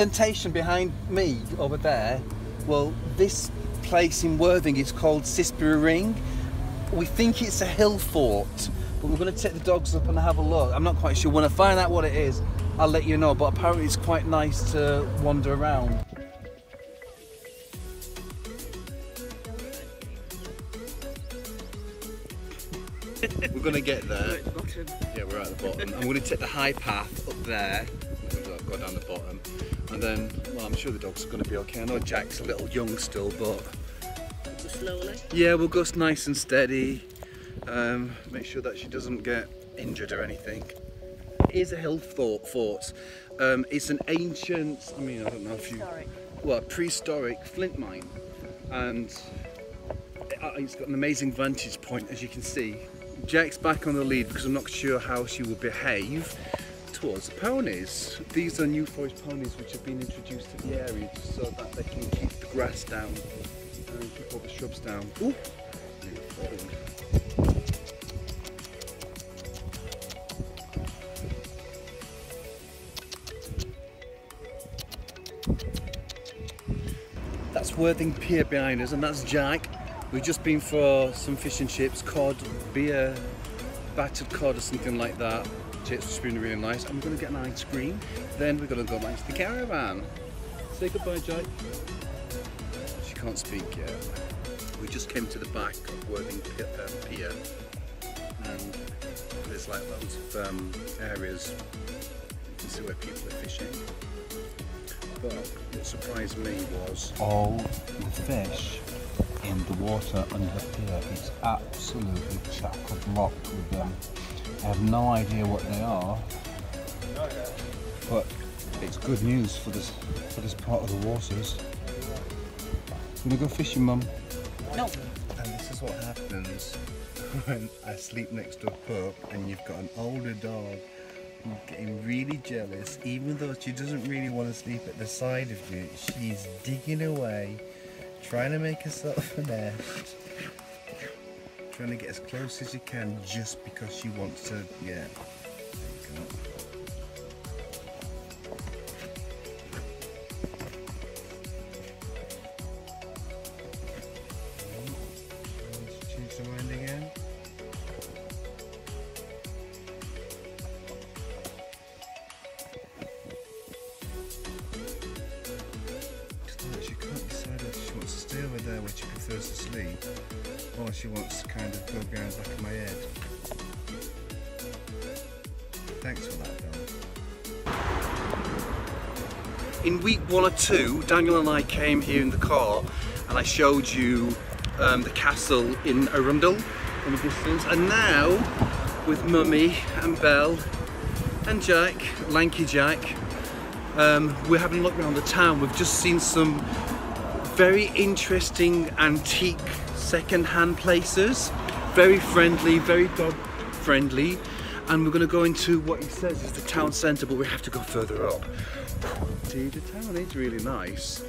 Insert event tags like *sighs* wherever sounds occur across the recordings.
indentation behind me over there? Well, this place in Worthing is called Cissbury Ring. We think it's a hill fort, but we're going to take the dogs up and have a look. I'm not quite sure. When I find out what it is, I'll let you know. But apparently, it's quite nice to wander around. we're going to get there. Yeah, we're at the bottom. I'm going to take the high path up there. Go down the bottom. And then, well, I'm sure the dog's are going to be okay. I know Jack's a little young still, but... Slowly? Yeah, we'll go nice and steady. Um, make sure that she doesn't get injured or anything. It is a hill fort. fort. Um, it's an ancient, I mean, I don't know if you... Historic. Well, prehistoric flint mine. And uh, it's got an amazing vantage point, as you can see. Jack's back on the lead because I'm not sure how she will behave towards the ponies. These are New Forest ponies which have been introduced to the area so that they can keep the grass down and keep all the shrubs down. Ooh. That's Worthing Pier behind us and that's Jack. We've just been for some fish and chips, cod, beer, battered cod or something like that. Which been really nice. I'm gonna get an ice cream. Then we're gonna go back to the caravan. Say goodbye, Jack. She can't speak yet. We just came to the back of Worthing Pier, um, and there's like loads of um, areas you can see where people are fishing. But what surprised me was all the fish in the water under the pier. It's absolutely chock-a-block with them. I have no idea what they are, but it's good news for this for this part of the waters. You wanna go fishing, Mum? No. And this is what happens when I sleep next to a pup and you've got an older dog getting really jealous, even though she doesn't really want to sleep at the side of you. She's digging away, trying to make herself *laughs* a nest, trying to get as close as you can just because she wants to, yeah. She wants to kind of go behind the back of my head. Thanks for that, Bill. In week one or two, Daniel and I came here in the car and I showed you um, the castle in Arundel in the distance. And now, with Mummy and Belle and Jack, Lanky Jack, um, we're having a look around the town. We've just seen some very interesting antique second-hand places. Very friendly, very dog friendly. And we're gonna go into what he says is the town centre, but we have to go further up. See, the town is really nice.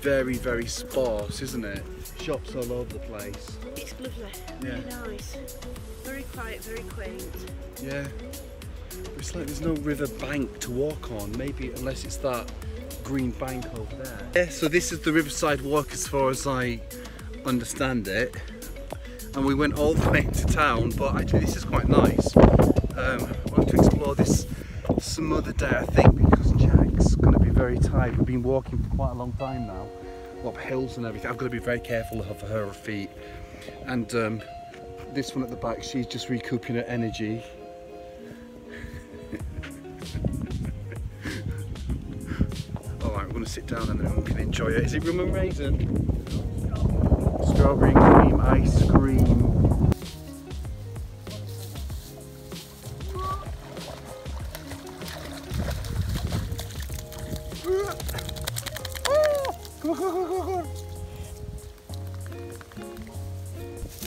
Very, very sparse, isn't it? Shops all over the place. It's lovely. Really nice. Very quiet, very quaint. Yeah. It's like there's no river bank to walk on, maybe unless it's that green bank over there. Yeah, so this is the Riverside Walk as far as I understand it. And we went all the way into town, but actually this is quite nice. Um, I want to explore this some other day, I think, because Jack's going to be very tired. We've been walking for quite a long time now, up hills and everything. I've got to be very careful of her feet. And um, this one at the back, she's just recouping her energy. *laughs* Alright, we're going to sit down and we can enjoy it. Is it rum and raisin? Strawberry cream ice cream.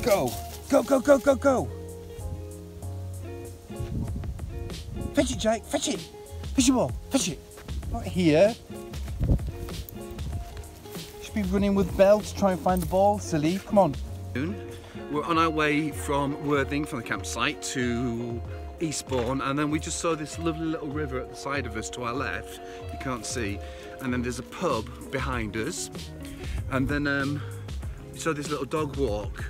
Go, go, go, go, go, go. Fetch it, Jake, fetch it. Fish the ball, fetch it. Not here. Be running with Belle to try and find the ball, silly. Come on. We're on our way from Worthing, from the campsite, to Eastbourne, and then we just saw this lovely little river at the side of us to our left. You can't see, and then there's a pub behind us, and then um, we saw this little dog walk,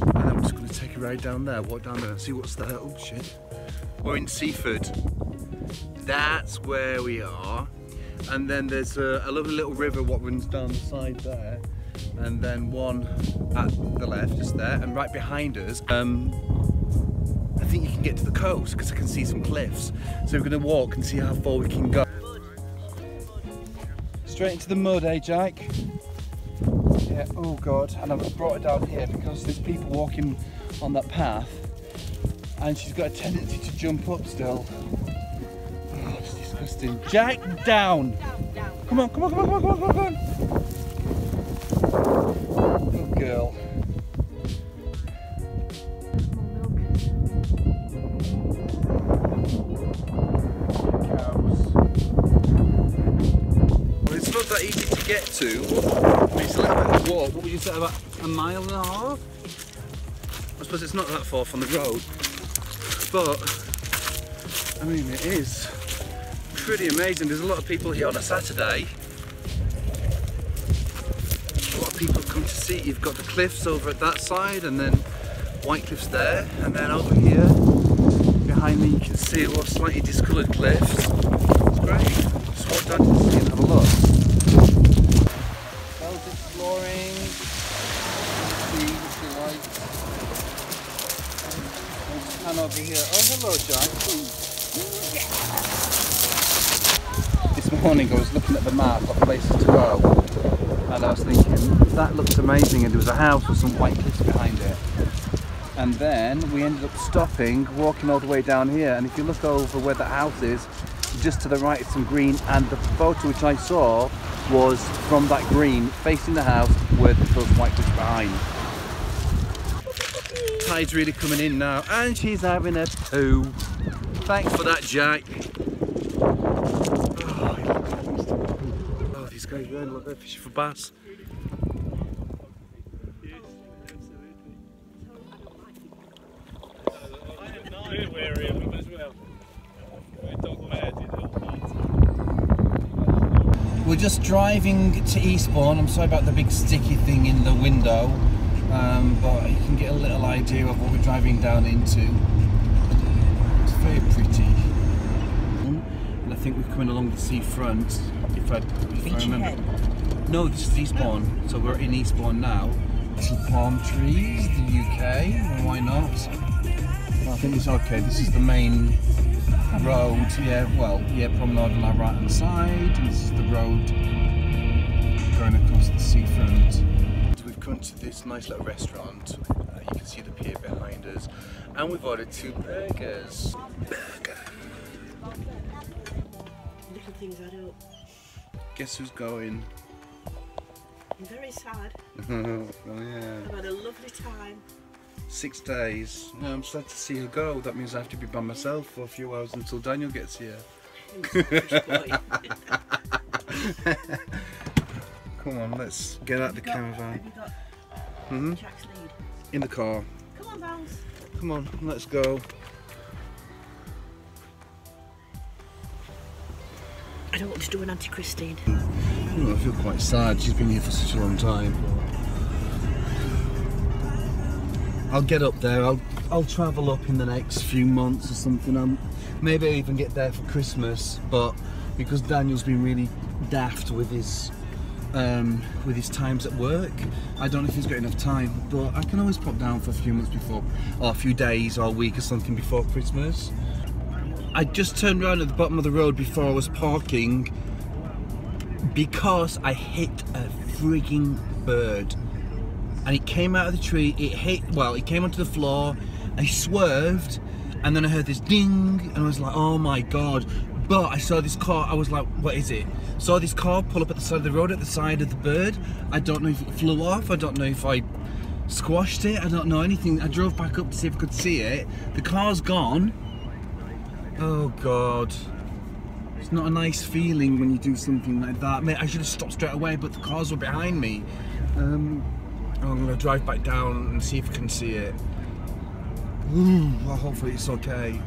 and I'm just going to take a ride down there, walk down there, and see what's there. Oh shit! We're in Seaford. That's where we are, and then there's a, a lovely little river what runs down the side there, and then one at the left, just there, and right behind us. Um, I think you can get to the coast because I can see some cliffs. So we're going to walk and see how far we can go. Straight into the mud, eh, Jack? Yeah, oh God. And I've brought it down here because there's people walking on that path and she's got a tendency to jump up still. Oh, it's disgusting. Jack, down! Come on, come on, come on, come on, come on, come on! Good girl. it's not that easy to get to. It's a little bit of walk. What would you say, about a mile and a half? I suppose it's not that far from the road. But, I mean, it is pretty amazing. There's a lot of people here on a Saturday. A lot of people come to see. You've got the cliffs over at that side and then White Cliffs there. And then over here, behind me you can see what slightly discoloured cliffs. It's great. Just walk down to the sea and have a look. Morning I was looking at the map of places to go and I was thinking that looks amazing and there was a house with some white cliffs behind it and then we ended up stopping, walking all the way down here. And if you look over where the house is, just to the right is some green, and the photo which I saw was from that green facing the house with those white cliffs behind. Tide's really coming in now, and she's having a poo. Thanks for that, Jack. Oh, he looks like Mr. Poo. Oh, these guys they're fishing for bass. We're just driving to Eastbourne. I'm sorry about the big sticky thing in the window, um, but you can get a little idea of what we're driving down into. It's very pretty. And I think we're coming along the seafront, if I, if I remember. No, this is Eastbourne, so we're in Eastbourne now. Some palm trees, the UK, why not? I think it's okay. This is the main road. Yeah, well, yeah, promenade on our right hand side, and this is the road going across the seafront. So we've come to this nice little restaurant. Uh, you can see the pier behind us, and we've ordered two burgers. Burger. Little things add up. Guess who's going? I'm very sad. *laughs* oh yeah. I've had a lovely time. Six days. Yeah, I'm sad to see her go. That means I have to be by myself for a few hours until Daniel gets here. *laughs* Come on, let's get out the got- caravan. Got hmm? In the car. Come on, Bounce. Come on, let's go. Don't want to do an anti-Christine. Oh, I feel quite sad. She's been here for such a long time. I'll get up there. I'll I'll travel up in the next few months or something. Um, maybe I'll even get there for Christmas. But because Daniel's been really daft with his um, with his times at work, I don't know if he's got enough time. But I can always pop down for a few months before, or a few days or a week or something before Christmas. I just turned around at the bottom of the road before I was parking because I hit a frigging bird. And it came out of the tree, it hit, well, it came onto the floor, I swerved, and then I heard this ding, and I was like, oh my god. But I saw this car, I was like, what is it? Saw this car pull up at the side of the road at the side of the bird. I don't know if it flew off, I don't know if I squashed it, I don't know anything. I drove back up to see if I could see it. The car's gone. Oh god. It's not a nice feeling when you do something like that. Mate, I should have stopped straight away, but the cars were behind me. Um, I'm gonna drive back down and see if I can see it. Ooh, well, hopefully it's okay.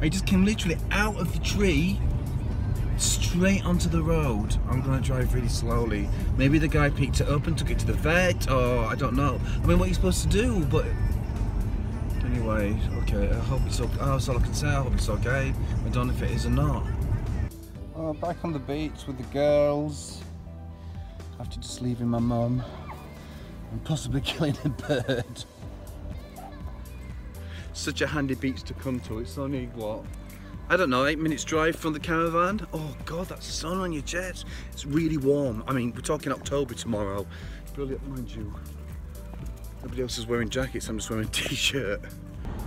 He just came literally out of the tree straight onto the road. I'm gonna drive really slowly. Maybe the guy picked it up and took it to the vet, or I don't know. I mean, what are you supposed to do? But anyway, okay. I hope it's okay. Oh, that's all I can say. I hope it's okay. I don't know if it is or not. Oh, back on the beach with the girls. After just leaving my mum and possibly *laughs* killing a bird. Such a handy beach to come to. It's only what I don't know, eight minutes drive from the caravan. Oh God, that sun on your chest. It's really warm. I mean, we're talking October tomorrow. Brilliant, mind you. Else is wearing jackets, I'm just wearing a *laughs* t-shirt.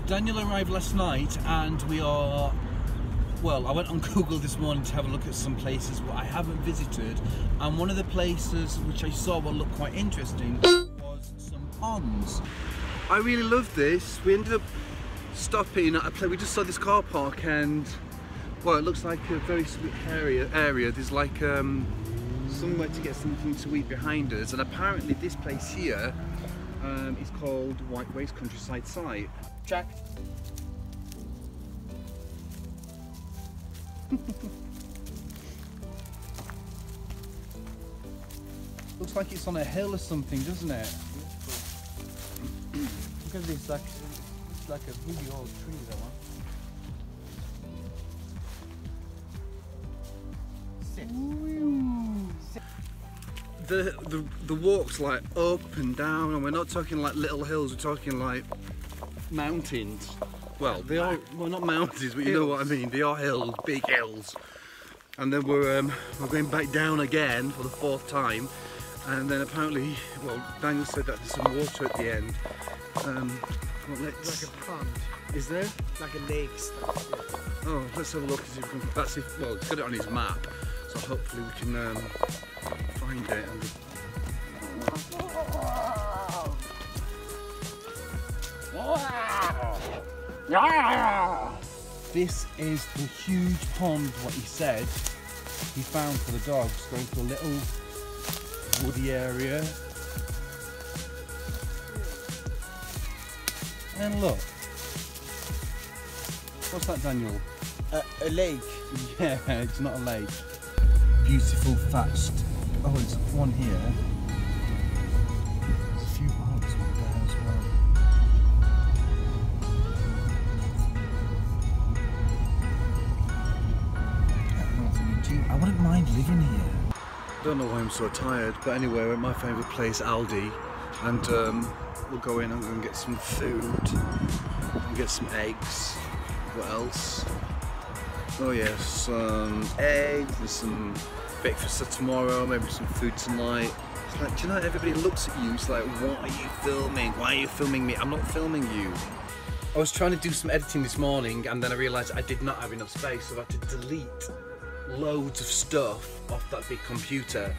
Daniel arrived last night and we are, well, I went on *laughs* Google this morning to have a look at some places what I haven't visited. And one of the places which I saw what looked quite interesting was some ponds. I really love this. We ended up stopping at a place. We just saw this car park and well, it looks like a very sweet area. Area. There's like um, somewhere to get something to eat behind us, and apparently this place here um, is called Whiteways Countryside Site. Jack. *laughs* Looks like it's on a hill or something, doesn't it? Look at this, like it's like a really old tree, that one. The, the the walk's like up and down, and we're not talking like little hills. We're talking like mountains. Well, they are well not mountains, but you know what I mean. They are hills, big hills. And then we're um, we're going back down again for the fourth time. And then apparently, well, Daniel said that there's some water at the end. Um, well. Like a pond, Is there? like a lake stuff. Oh, let's have a look. See if we can, that's if, well, it's got it on his map, so hopefully we can um, find it. This is the huge pond, what he said he found for the dogs, going to a little woody area. And look, what's that, Daniel? A, a lake. *laughs* Yeah, it's not a lake. Beautiful thatched. Oh, there's one here. There's a few there as well. I wouldn't mind living here. Don't know why I'm so tired, but anyway, we're at my favourite place, Aldi, and um, we'll go in and go and get some food and get some eggs. What else? Oh yes, some eggs and some breakfast for tomorrow, maybe some food tonight. It's like, do you know, everybody looks at you, it's like, what are you filming? Why are you filming me? I'm not filming you. I was trying to do some editing this morning and then I realised I did not have enough space, so I had to delete loads of stuff off that big computer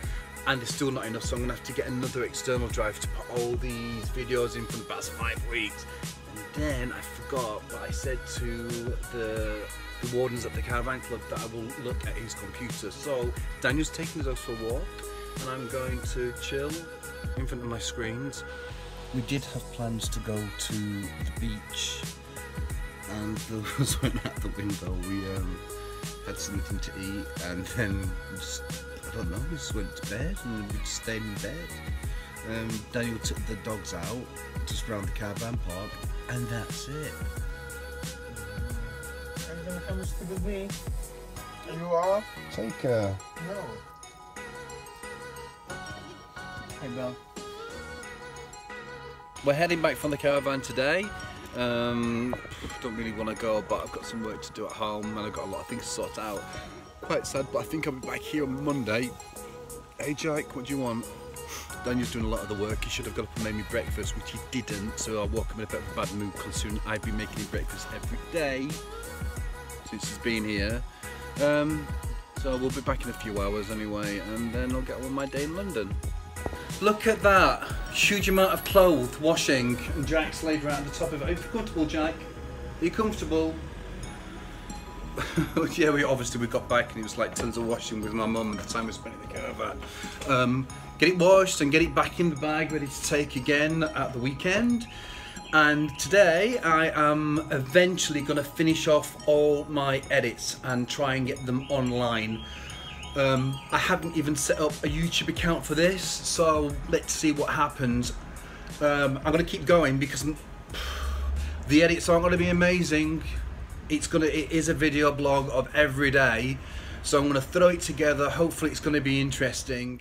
and it's still not enough, so I'm gonna have to get another external drive to put all these videos in for the past five weeks. And then I forgot, what I said to the the wardens at the caravan club that I will look at his computer. So Daniel's taking dogs for a walk, and I'm going to chill in front of my screens. We did have plans to go to the beach, and *laughs* those went out the window. We um, had something to eat, and then just, I don't know, we just went to bed, and we just stayed in bed. Um, Daniel took the dogs out just round the caravan park, and that's it. Are you gonna come with me? You are? Take care. No. Hey, Belle. We're heading back from the caravan today. Um, don't really want to go, but I've got some work to do at home and I've got a lot of things to sort out. Quite sad, but I think I'll be back here on Monday. Hey, Jake, what do you want? Daniel's doing a lot of the work. He should have got up and made me breakfast, which he didn't. So I woke up in a bit of a bad mood considering I've been making him breakfast every day since he's been here. Um, so we'll be back in a few hours anyway, and then I'll get on with my day in London. Look at that huge amount of clothes washing, and Jack's laid right at the top of it. Are you comfortable, Jack? Are you comfortable? *laughs* yeah, we obviously we got back and it was like tons of washing with my mum at the time we spent in the caravan. Um, get it washed and get it back in the bag, ready to take again at the weekend. And today I am eventually going to finish off all my edits and try and get them online. Um, I haven't even set up a YouTube account for this, so let's see what happens. Um, I'm going to keep going because *sighs* the edits aren't going to be amazing. It's gonna it is a video blog of every day, so I'm going to throw it together. Hopefully, it's going to be interesting.